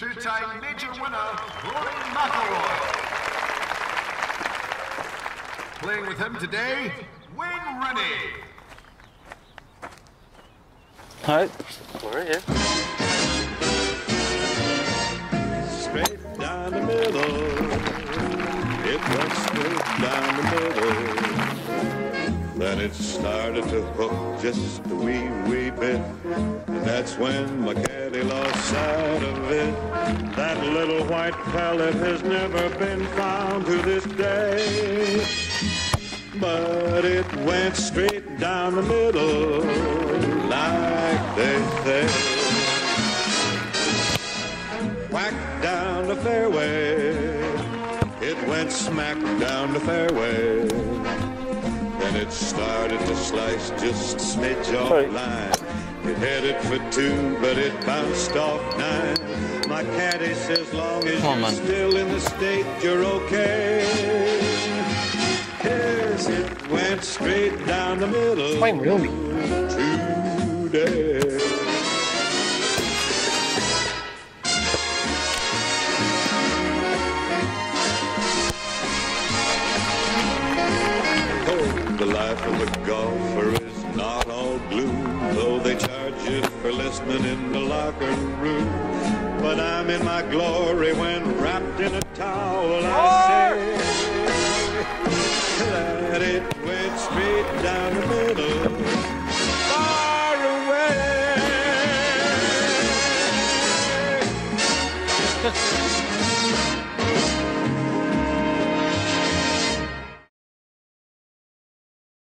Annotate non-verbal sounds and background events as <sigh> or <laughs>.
Two-time major winner, Rory McIlroy. Playing with him today, Wayne Rooney. Alright. We're here. straight down the middle. It went straight down the middle. Then it started to hook just a wee, wee bit. And that's when my caddy lost sight of it. That little white pellet has never been found to this day. But it went straight down the middle, like they say whack down the fairway. It went smack down the fairway. Then it started to slice just smidge off Sorry. line. It headed for two, but it bounced off nine. My caddy says, long as Come on, you're man. still in the state, you're okay. Yes, it went straight down the middle. Wayne Rooney. Today. The life of a golfer is not all gloom, though they charge you for listening in the locker room. But I'm in my glory when wrapped in a towel. I say let it went straight down the middle. Far away. <laughs>